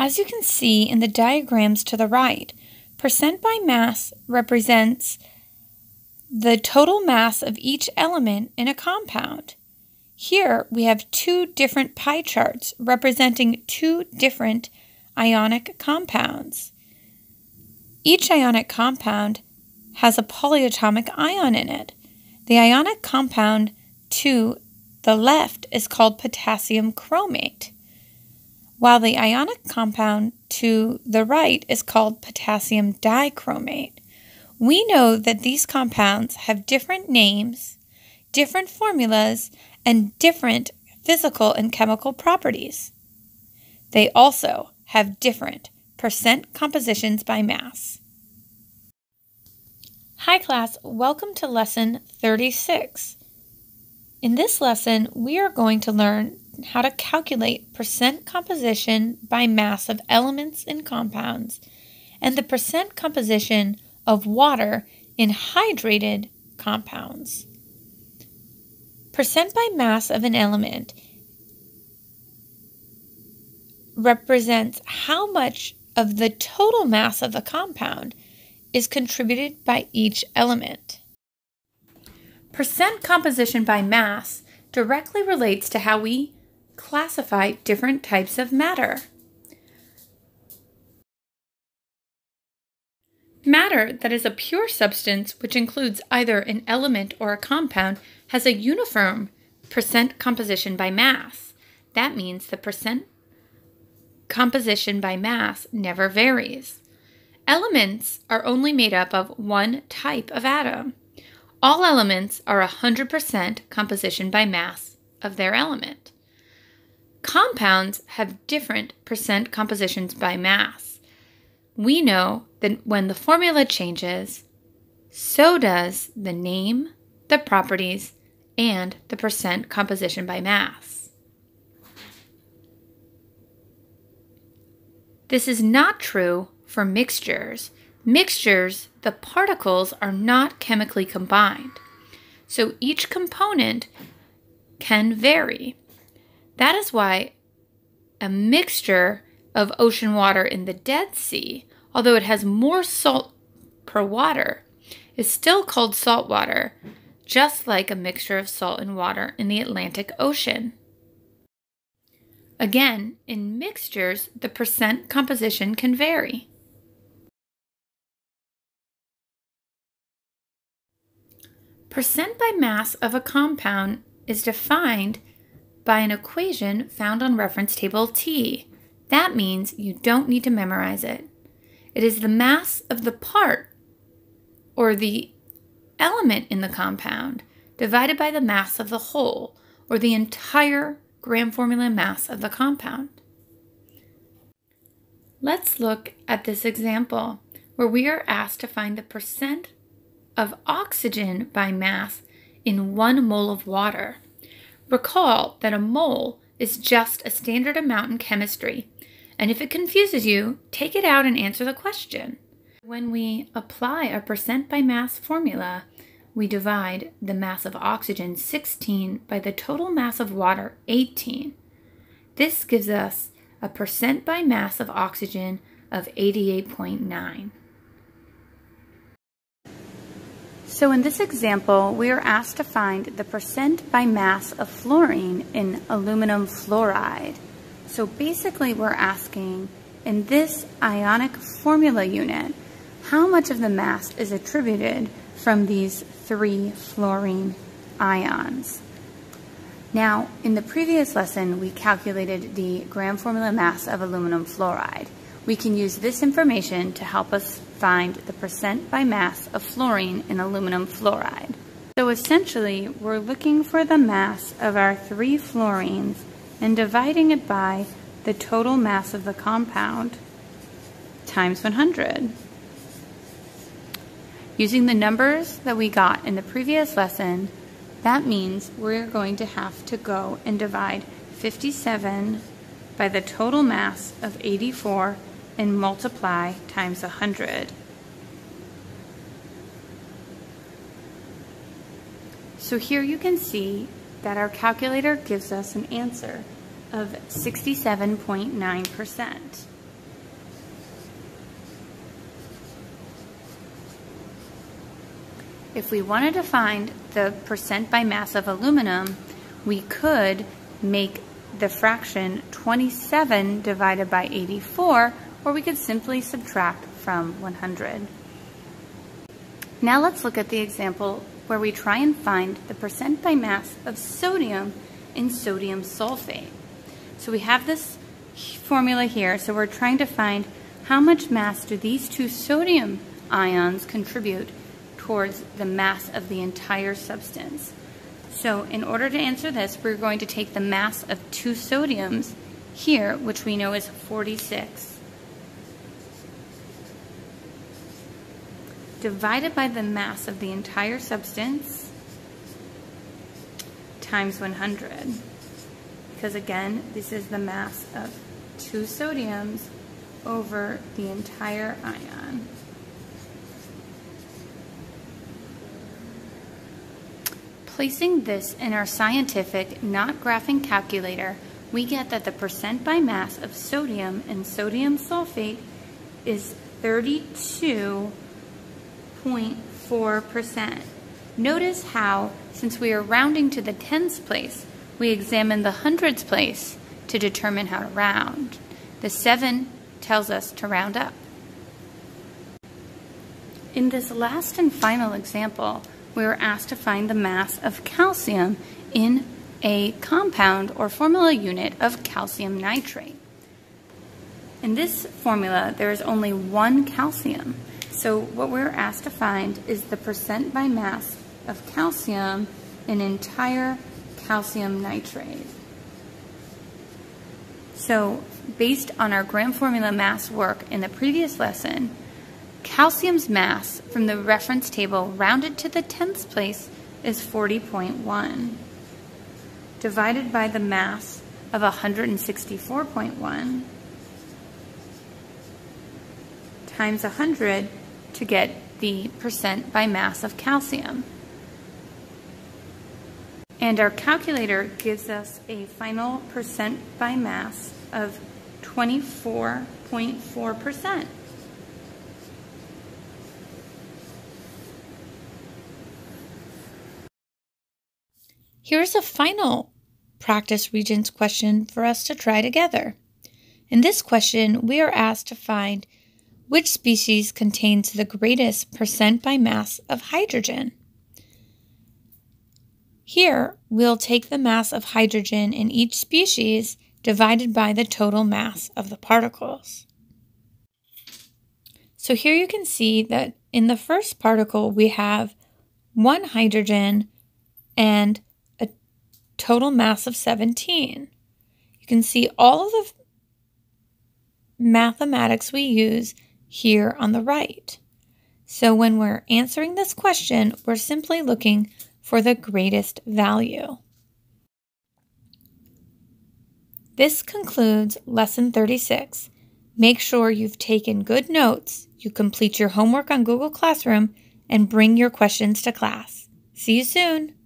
As you can see in the diagrams to the right, percent by mass represents the total mass of each element in a compound. Here we have two different pie charts representing two different ionic compounds. Each ionic compound has a polyatomic ion in it. The ionic compound to the left is called potassium chromate, while the ionic compound to the right is called potassium dichromate. We know that these compounds have different names, different formulas, and different physical and chemical properties. They also have different percent compositions by mass. Hi class, welcome to lesson 36. In this lesson, we are going to learn how to calculate percent composition by mass of elements in compounds and the percent composition of water in hydrated compounds. Percent by mass of an element represents how much of the total mass of the compound is contributed by each element. Percent composition by mass directly relates to how we classify different types of matter. Matter that is a pure substance, which includes either an element or a compound, has a uniform percent composition by mass. That means the percent composition by mass never varies. Elements are only made up of one type of atom. All elements are 100% composition by mass of their element. Compounds have different percent compositions by mass we know that when the formula changes, so does the name, the properties, and the percent composition by mass. This is not true for mixtures. Mixtures, the particles are not chemically combined, so each component can vary. That is why a mixture of ocean water in the Dead Sea although it has more salt per water, is still called salt water, just like a mixture of salt and water in the Atlantic Ocean. Again, in mixtures, the percent composition can vary. Percent by mass of a compound is defined by an equation found on reference table T. That means you don't need to memorize it. It is the mass of the part or the element in the compound divided by the mass of the whole or the entire gram formula mass of the compound. Let's look at this example where we are asked to find the percent of oxygen by mass in one mole of water. Recall that a mole is just a standard amount in chemistry and if it confuses you, take it out and answer the question. When we apply a percent by mass formula, we divide the mass of oxygen 16 by the total mass of water 18. This gives us a percent by mass of oxygen of 88.9. So in this example, we are asked to find the percent by mass of fluorine in aluminum fluoride. So basically we're asking in this ionic formula unit, how much of the mass is attributed from these three fluorine ions? Now, in the previous lesson, we calculated the gram formula mass of aluminum fluoride. We can use this information to help us find the percent by mass of fluorine in aluminum fluoride. So essentially, we're looking for the mass of our three fluorines and dividing it by the total mass of the compound times 100. Using the numbers that we got in the previous lesson, that means we're going to have to go and divide 57 by the total mass of 84 and multiply times 100. So here you can see that our calculator gives us an answer of 67.9%. If we wanted to find the percent by mass of aluminum, we could make the fraction 27 divided by 84 or we could simply subtract from 100. Now let's look at the example where we try and find the percent by mass of sodium in sodium sulfate. So we have this formula here, so we're trying to find how much mass do these two sodium ions contribute towards the mass of the entire substance. So in order to answer this, we're going to take the mass of two sodiums here, which we know is 46, divided by the mass of the entire substance times 100. Because again, this is the mass of two sodiums over the entire ion. Placing this in our scientific, not graphing calculator, we get that the percent by mass of sodium in sodium sulfate is 32.4%. Notice how, since we are rounding to the tens place, we examine the hundreds place to determine how to round. The 7 tells us to round up. In this last and final example, we were asked to find the mass of calcium in a compound or formula unit of calcium nitrate. In this formula, there is only one calcium. So what we're asked to find is the percent by mass of calcium in entire calcium nitrate. So based on our gram formula mass work in the previous lesson, Calcium's mass from the reference table rounded to the tenths place is 40.1 divided by the mass of 164.1 times 100 to get the percent by mass of calcium. And our calculator gives us a final percent by mass of 24.4%. Here's a final practice Regents question for us to try together. In this question, we are asked to find which species contains the greatest percent by mass of hydrogen. Here, we'll take the mass of hydrogen in each species divided by the total mass of the particles. So here you can see that in the first particle we have one hydrogen and a total mass of 17. You can see all of the mathematics we use here on the right. So when we're answering this question, we're simply looking for the greatest value. This concludes Lesson 36. Make sure you've taken good notes, you complete your homework on Google Classroom, and bring your questions to class. See you soon!